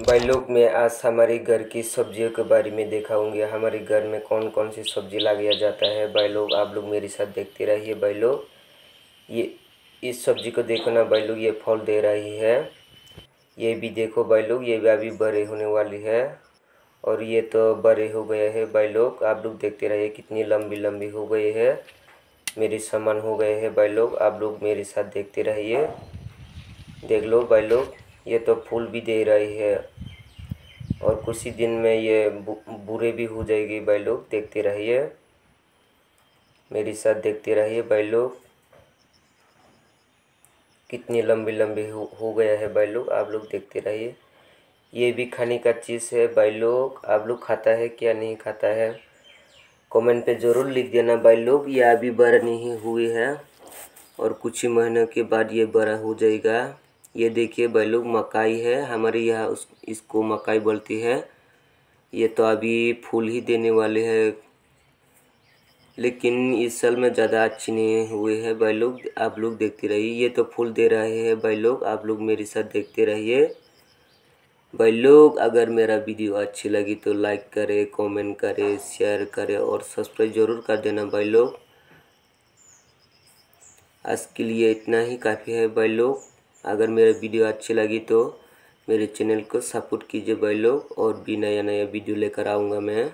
भाई लोग मैं आज हमारे घर की सब्जियों के बारे में दिखाऊँगी। हमारे घर में कौन कौन सी सब्ज़ी लगाया जाता है? भाई लोग आप लोग मेरे साथ देखते रहिए। भाई लोग ये, इस सब्ज़ी को देखो ना, भाई लोग ये फल दे रही है। ये भी देखो, भाई लोग ये भी अभी बड़े होने वाली है और ये तो बड़े हो गए हैं। भाई लोग आप लोग देखते रहिए, कितनी लंबी लंबी हो गई है। मेरे सामान हो गए हैं। भाई लोग आप लोग मेरे साथ देखते रहिए। देख लो, भाई लोग ये तो फूल भी दे रही है। और कुछ ही दिन में ये बुरे भी हो जाएगी भाई लोग देखते रहिए। मेरे साथ देखते रहिए भाई लोग। कितनी लंबी लंबी हो, हो गया है भाई लोग आप लोग देखते रहिए। ये भी खाने का चीज़ है भाई लोग आप लोग खाता है क्या नहीं खाता है? कमेंट पे ज़रूर लिख देना भाई लोग ये अभी बड़ा नहीं हुई है। और कुछ ही महीनों के बाद ये बड़ा हो जाएगा। ये देखिए भाई लोग, मकाई है, हमारे यहाँ उस, इसको मकाई बोलती है। ये तो अभी फूल ही देने वाले हैं, लेकिन इस साल में ज़्यादा अच्छी नहीं हुए हैं भाई लोग। आप लोग देखते रहिए, ये तो फूल दे रहे हैं भाई लोग, आप लोग मेरे साथ देखते रहिए। भाई लोग, अगर मेरा वीडियो अच्छी लगी तो लाइक करें, कमेंट करें, शेयर करें और सब्सक्राइब ज़रूर कर देना भाई लोग। आज के लिए इतना ही, काफ़ी है भाई लोग। अगर मेरा वीडियो अच्छी लगी तो मेरे चैनल को सपोर्ट कीजिए भाई लोग और भी नया नया वीडियो लेकर आऊँगा मैं।